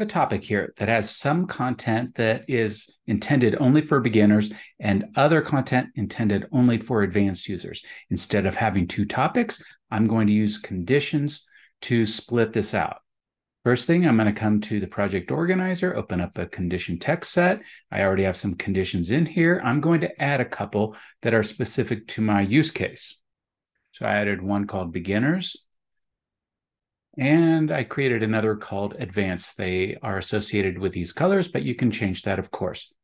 have a topic here that has some content that is intended only for beginners and other content intended only for advanced users. Instead of having two topics, I'm going to use conditions to split this out. First thing, I'm going to come to the project organizer, open up a condition text set. I already have some conditions in here. I'm going to add a couple that are specific to my use case. So I added one called beginners, and I created another called advanced. They are associated with these colors, but you can change that, of course.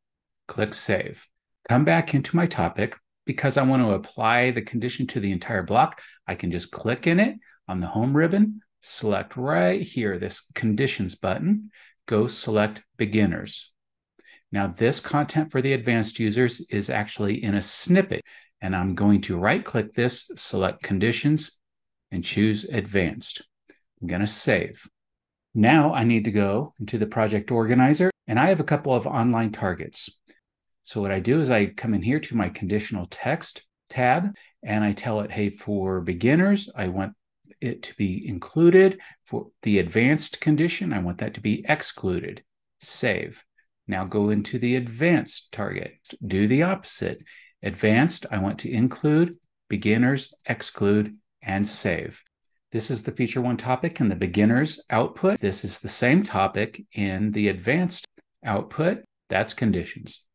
Click save. Come back into my topic. Because I want to apply the condition to the entire block, I can just click in it on the home ribbon, select right here, this conditions button, go select beginners. Now this content for the advanced users is actually in a snippet and I'm going to right click this, select conditions and choose advanced. I'm going to save. Now I need to go into the project organizer and I have a couple of online targets. So what I do is I come in here to my conditional text tab and I tell it, hey, for beginners, I want it to be included. For the advanced condition, I want that to be excluded. Save. Now go into the advanced target. Do the opposite. Advanced, I want to include, beginners, exclude, and save. This is the feature one topic in the beginners output. This is the same topic in the advanced output. That's conditions.